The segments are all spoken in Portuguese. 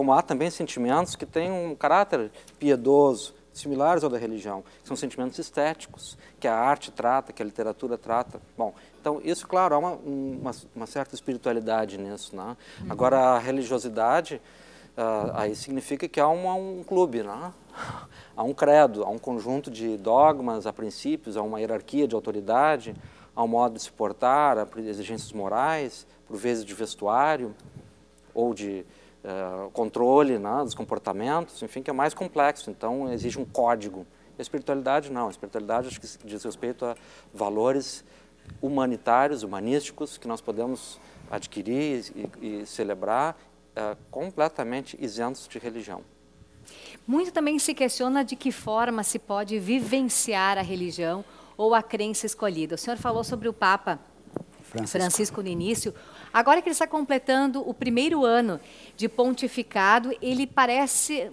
como há também sentimentos que têm um caráter piedoso, similares ao da religião. São sentimentos estéticos, que a arte trata, que a literatura trata. Bom, então isso, claro, há uma, uma, uma certa espiritualidade nisso. Né? Uhum. Agora, a religiosidade, uh, aí significa que há uma, um clube, né? há um credo, há um conjunto de dogmas, há princípios, há uma hierarquia de autoridade, há um modo de se portar, há exigências morais, por vezes de vestuário ou de uh, controle né, dos comportamentos, enfim, que é mais complexo, então exige um código. A espiritualidade não, a espiritualidade acho que diz respeito a valores humanitários, humanísticos, que nós podemos adquirir e, e celebrar uh, completamente isentos de religião. Muito também se questiona de que forma se pode vivenciar a religião ou a crença escolhida. O senhor falou sobre o Papa Francisco, Francisco no início. Agora que ele está completando o primeiro ano de pontificado, ele parece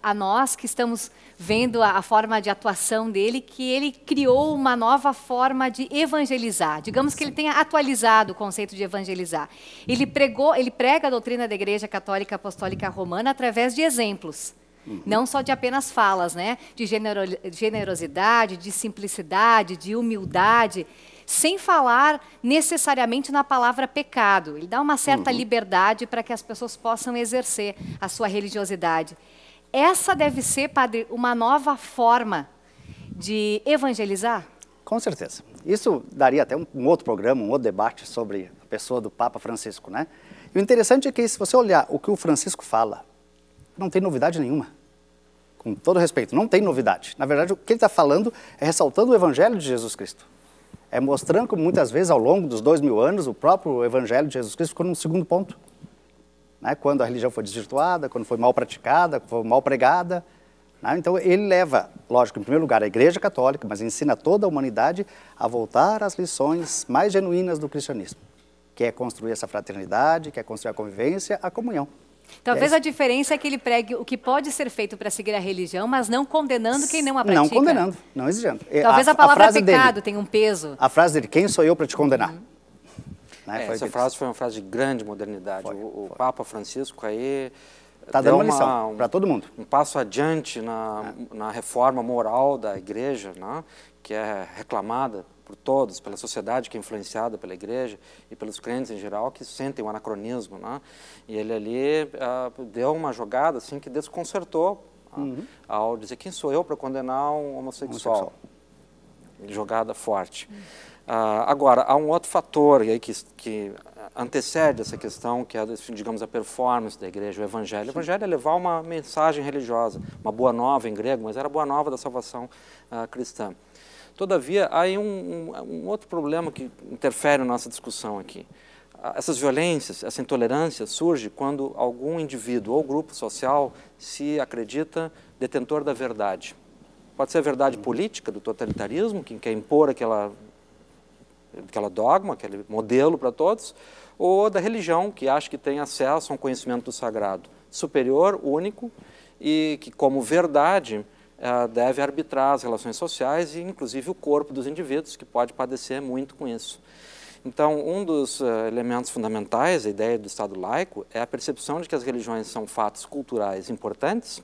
a nós que estamos vendo a, a, forma de atuação dele, que ele criou uma nova forma de evangelizar. Digamos que ele tenha atualizado o conceito de evangelizar. Ele pregou, ele prega a doutrina da Igreja Católica Apostólica Romana através de exemplos. Uhum. Não só de apenas falas, né? De generosidade, de simplicidade, de humildade sem falar necessariamente na palavra pecado. Ele dá uma certa uhum. liberdade para que as pessoas possam exercer a sua religiosidade. Essa deve ser, padre, uma nova forma de evangelizar? Com certeza. Isso daria até um, um outro programa, um outro debate sobre a pessoa do Papa Francisco, né? E o interessante é que se você olhar o que o Francisco fala, não tem novidade nenhuma. Com todo respeito, não tem novidade. Na verdade, o que ele está falando é ressaltando o Evangelho de Jesus Cristo é mostrando como muitas vezes ao longo dos dois mil anos o próprio Evangelho de Jesus Cristo ficou num segundo ponto. Né? Quando a religião foi desvirtuada, quando foi mal praticada, foi mal pregada. Né? Então ele leva, lógico, em primeiro lugar a Igreja Católica, mas ensina toda a humanidade a voltar às lições mais genuínas do cristianismo, que é construir essa fraternidade, que é construir a convivência, a comunhão. Talvez é a diferença é que ele pregue o que pode ser feito para seguir a religião, mas não condenando quem não a pratica. Não condenando, não exigindo. Talvez a, a palavra a pecado dele, tenha um peso. A frase dele, quem sou eu para te condenar? Uhum. Né? É, essa frase foi uma frase de grande modernidade. Foi, o, o Papa Francisco aí Está dando uma lição para todo mundo. Um passo adiante na, é. na reforma moral da igreja, né? que é reclamada por todos, pela sociedade que é influenciada pela igreja e pelos crentes em geral que sentem o anacronismo, né? E ele ali uh, deu uma jogada assim que desconcertou uh, uhum. ao dizer quem sou eu para condenar um homossexual. homossexual. Jogada forte. Uhum. Uh, agora há um outro fator aí que, que antecede essa questão que é, digamos, a performance da igreja, o evangelho. O evangelho é levar uma mensagem religiosa, uma boa nova em grego, mas era a boa nova da salvação cristã. Todavia, há um, um, um outro problema que interfere na nossa discussão aqui. Essas violências, essa intolerância surge quando algum indivíduo ou grupo social se acredita detentor da verdade. Pode ser a verdade política do totalitarismo, que quer impor aquela, aquela dogma, aquele modelo para todos, ou da religião, que acha que tem acesso a um conhecimento do sagrado superior, único, e que, como verdade, deve arbitrar as relações sociais e, inclusive, o corpo dos indivíduos, que pode padecer muito com isso. Então, um dos uh, elementos fundamentais da ideia do Estado laico é a percepção de que as religiões são fatos culturais importantes,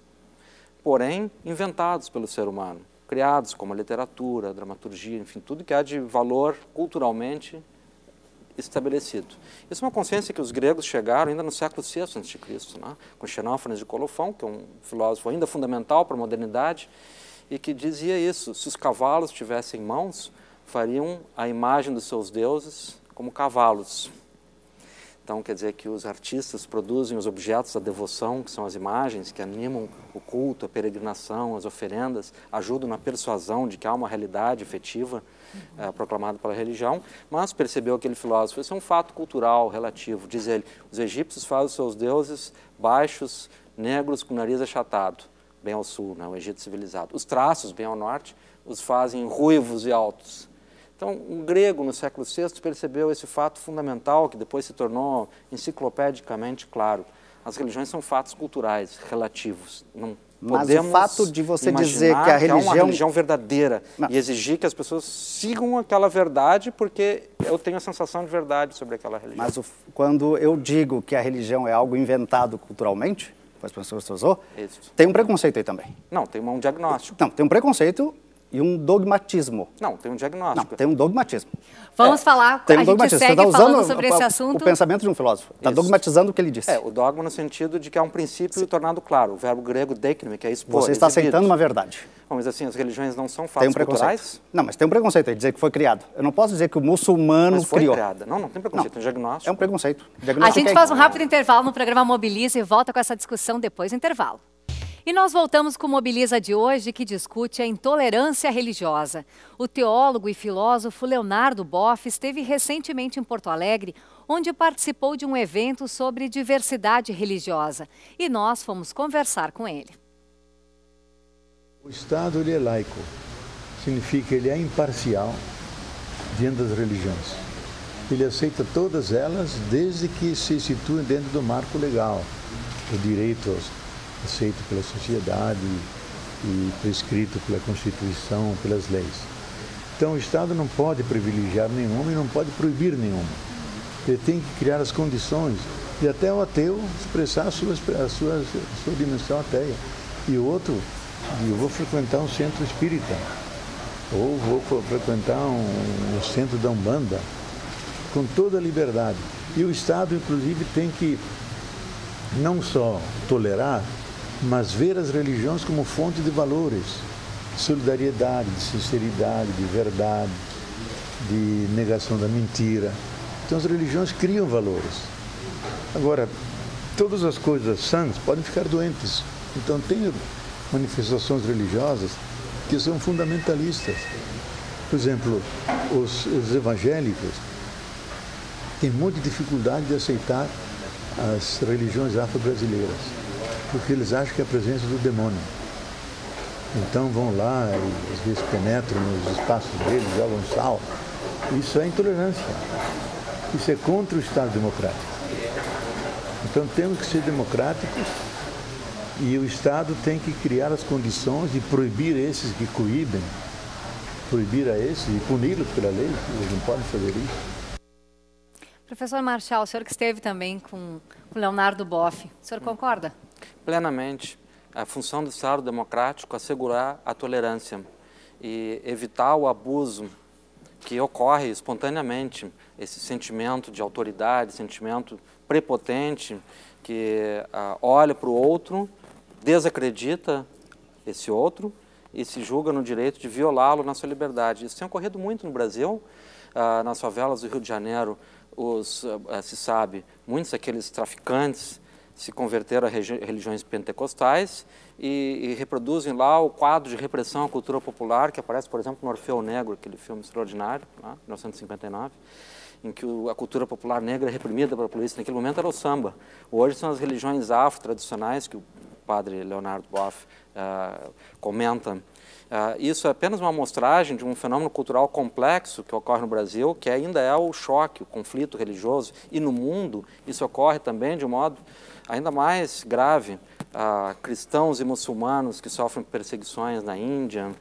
porém inventados pelo ser humano, criados como a literatura, a dramaturgia, enfim, tudo que há de valor culturalmente estabelecido. Isso é uma consciência que os gregos chegaram ainda no século VI a.C., né? com Xenófanes de Colofão, que é um filósofo ainda fundamental para a modernidade, e que dizia isso, se os cavalos tivessem mãos, fariam a imagem dos seus deuses como cavalos. Então, quer dizer que os artistas produzem os objetos da devoção, que são as imagens que animam o culto, a peregrinação, as oferendas, ajudam na persuasão de que há uma realidade efetiva uhum. é, proclamada pela religião, mas percebeu aquele filósofo, isso é um fato cultural relativo. Diz ele, os egípcios fazem os seus deuses baixos, negros, com nariz achatado, bem ao sul, né, o Egito civilizado. Os traços, bem ao norte, os fazem ruivos e altos. Então, um grego no século VI percebeu esse fato fundamental que depois se tornou enciclopedicamente claro. As religiões são fatos culturais relativos. Não mas o fato de você dizer que a religião... Que é uma religião verdadeira Não. e exigir que as pessoas sigam aquela verdade porque eu tenho a sensação de verdade sobre aquela religião. Mas o, quando eu digo que a religião é algo inventado culturalmente, o professor usou, tem um preconceito aí também. Não, tem um diagnóstico. Não, tem um preconceito e um dogmatismo. Não, tem um Não, diagnóstico. tem um dogmatismo. Vamos É, falar, Tem um a gente dogmatismo. Você segue está falando usando sobre o, esse assunto. o pensamento de um filósofo. Está dogmatizando o que ele disse. É, o dogma no sentido de que é um princípio tornado claro. O verbo grego deiknime, que é expor. Você está exibir. aceitando uma verdade. Vamos dizer assim, as religiões não são Tem fatos um preconceito. culturais, Não, mas tem um preconceito aí, dizer que foi criado. Eu não posso dizer que o muçulmano mas foi criou. criada. Não, não tem preconceito, tem diagnóstico. É um preconceito. A gente é- faz um rápido intervalo no programa Mobiliza e volta com essa discussão depois do intervalo. E nós voltamos com o Mobiliza de hoje, que discute a intolerância religiosa. O teólogo e filósofo Leonardo Boff esteve recentemente em Porto Alegre, onde participou de um evento sobre diversidade religiosa. E nós fomos conversar com ele. O Estado ele é laico, significa que ele é imparcial diante das religiões. Ele aceita todas elas desde que se situem dentro do marco legal, o direito aos- aceito pela sociedade e prescrito pela Constituição, pelas leis. Então o Estado não pode privilegiar nenhuma e não pode proibir nenhuma. Ele tem que criar as condições e até o ateu expressar a sua, a sua, a sua dimensão ateia. E o outro, eu vou frequentar um centro espírita, ou vou fre- frequentar um, um centro da Umbanda, com toda a liberdade. E o Estado, inclusive, tem que não só tolerar, mas ver as religiões como fonte de valores, de solidariedade, de sinceridade, de verdade, de negação da mentira. Então as religiões criam valores. Agora, todas as coisas sãs podem ficar doentes. Então tem manifestações religiosas que são fundamentalistas. Por exemplo, os, os evangélicos têm muita dificuldade de aceitar as religiões afro-brasileiras, porque eles acham que é a presença do demônio. Então vão lá e às vezes penetram nos espaços deles, jogam sal. Isso é intolerância. Isso é contra o Estado democrático. Então temos que ser democráticos e o Estado tem que criar as condições de proibir esses que coíbem, proibir a esses e puni-los pela lei, eles não podem fazer isso. Professor Marchal, o senhor que esteve também com o Leonardo Boff, o senhor concorda? Plenamente. A função do Estado democrático é assegurar a tolerância e evitar o abuso que ocorre espontaneamente, esse sentimento de autoridade, sentimento prepotente que ah, olha para o outro, desacredita esse outro e se julga no direito de violá-lo na sua liberdade. Isso tem ocorrido muito no Brasil, ah, nas favelas do Rio de Janeiro, os, ah, se sabe, muitos daqueles traficantes se converteram a religiões pentecostais e, e reproduzem lá o quadro de repressão à cultura popular que aparece, por exemplo, no Orfeu Negro, aquele filme extraordinário, lá, 1959, em que a cultura popular negra é reprimida pela polícia. Naquele momento era o samba. Hoje são as religiões afro-tradicionais que o padre Leonardo Boff ah, comenta. Ah, isso é apenas uma amostragem de um fenômeno cultural complexo que ocorre no Brasil, que ainda é o choque, o conflito religioso. E no mundo, isso ocorre também de um modo ainda mais grave. Ah, cristãos e muçulmanos que sofrem perseguições na Índia,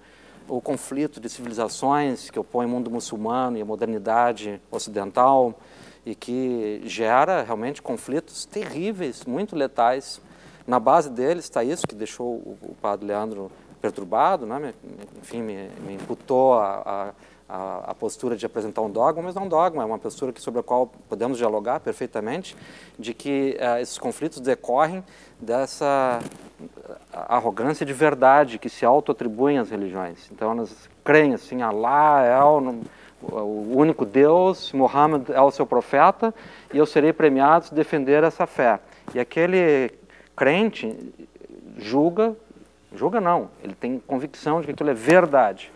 o conflito de civilizações que opõe o mundo muçulmano e a modernidade ocidental e que gera realmente conflitos terríveis, muito letais. Na base deles está isso que deixou o, o padre Leandro perturbado, né? enfim, me, me imputou a, a, a, postura de apresentar um dogma, mas não é um dogma, é uma postura que, sobre a qual podemos dialogar perfeitamente, de que uh, esses conflitos decorrem dessa arrogância de verdade que se auto-atribuem às religiões. Então, elas creem assim, Allah é o, o único Deus, Muhammad é o seu profeta, e eu serei premiado se defender essa fé. E aquele crente julga, julga não, ele tem convicção de que aquilo é verdade.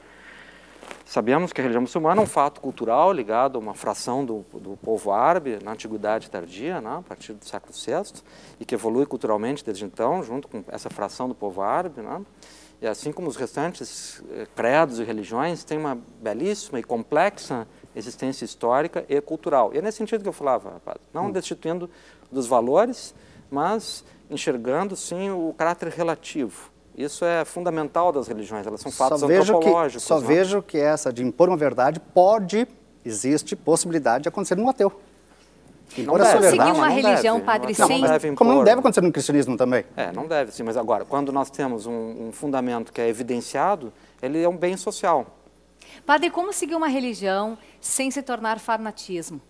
Sabemos que a religião muçulmana é um fato cultural ligado a uma fração do, do povo árabe na antiguidade tardia, né, a partir do século VI, e que evolui culturalmente desde então, junto com essa fração do povo árabe. Né, e assim como os restantes eh, credos e religiões, tem uma belíssima e complexa existência histórica e cultural. E é nesse sentido que eu falava, rapaz, não destituindo dos valores, mas enxergando, sim, o caráter relativo. Isso é fundamental das religiões, elas são fatos só vejo antropológicos. Que, só né? vejo que essa de impor uma verdade pode, existe possibilidade de acontecer num ateu. não deve, conseguir não, uma não religião, deve, padre, não, sem... não deve Como não deve acontecer no cristianismo também. É, não deve, sim, mas agora, quando nós temos um, um fundamento que é evidenciado, ele é um bem social. Padre, como seguir uma religião sem se tornar fanatismo?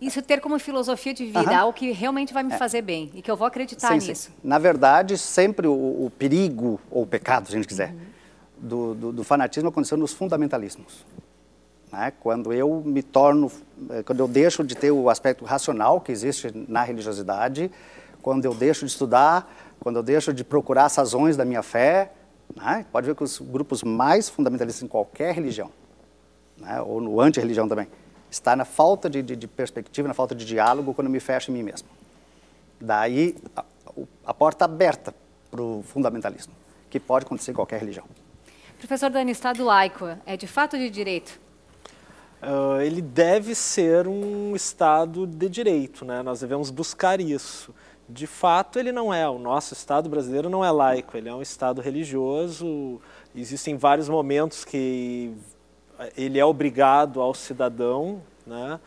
Isso ter como filosofia de vida Aham. algo que realmente vai me fazer bem e que eu vou acreditar Sim, sim. nisso. Na verdade, sempre o, o perigo, ou o pecado, se a gente quiser, do, do, do fanatismo aconteceu nos fundamentalismos. Né? Quando eu me torno, eh, quando eu deixo de ter o aspecto racional que existe na religiosidade, quando eu deixo de estudar, quando eu deixo de procurar as razões da minha fé, né? pode ver que os grupos mais fundamentalistas em qualquer religião, né? ou no anti-religião também, está na falta de, de, de perspectiva, na falta de diálogo, quando eu me fecho em mim mesmo. Daí a, a porta aberta para o fundamentalismo, que pode acontecer em qualquer religião. Professor Dani, Estado laico é de fato de direito? Ah, ele deve ser um Estado de direito, né? nós devemos buscar isso. De fato, ele não é. O nosso Estado brasileiro não é laico, ele é um Estado religioso. Existem vários momentos que ele é obrigado ao cidadão, né?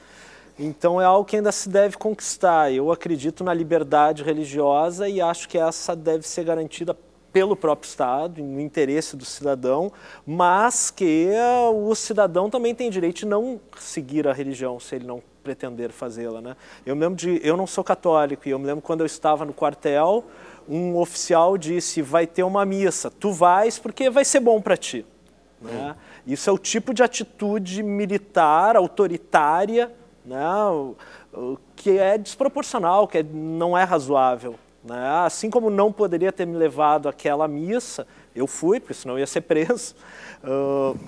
Então é algo que ainda se deve conquistar. Eu acredito na liberdade religiosa e acho que essa deve ser garantida pelo próprio Estado, no interesse do cidadão, mas que o cidadão também tem direito de não seguir a religião se ele não pretender fazê-la, né? Eu me lembro de, eu não sou católico e eu me lembro quando eu estava no quartel, um oficial disse: "Vai ter uma missa, tu vais porque vai ser bom para ti". Né? Isso é o tipo de atitude militar, autoritária, né? que é desproporcional, que é- não é razoável. Né? Assim como não poderia ter me levado àquela missa, eu fui, porque senão eu ia ser preso.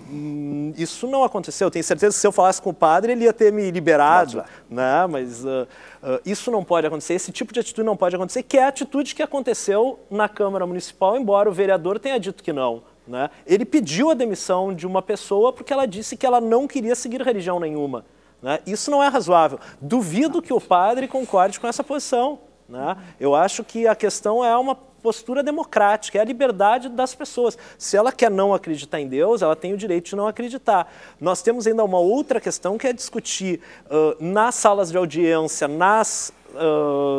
Hum, isso não aconteceu. Eu tenho certeza que se eu falasse com o padre, ele ia ter me liberado. Claro. Né? Mas ah, ah, isso não pode acontecer, esse tipo de atitude não pode acontecer, que é a atitude que aconteceu na Câmara Municipal, embora o vereador tenha dito que não. Né? Ele pediu a demissão de uma pessoa porque ela disse que ela não queria seguir religião nenhuma. Né? Isso não é razoável. Duvido que o padre concorde com essa posição. Né? Eu acho que a questão é uma postura democrática, é a liberdade das pessoas. Se ela quer não acreditar em Deus, ela tem o direito de não acreditar. Nós temos ainda uma outra questão que é discutir ah, nas salas de audiência, nas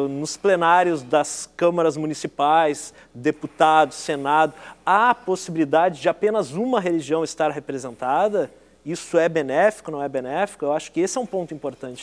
nos plenários das câmaras municipais, deputados, senado, há a possibilidade de apenas uma religião estar representada? Isso é benéfico, não é benéfico? Eu acho que esse é um ponto importante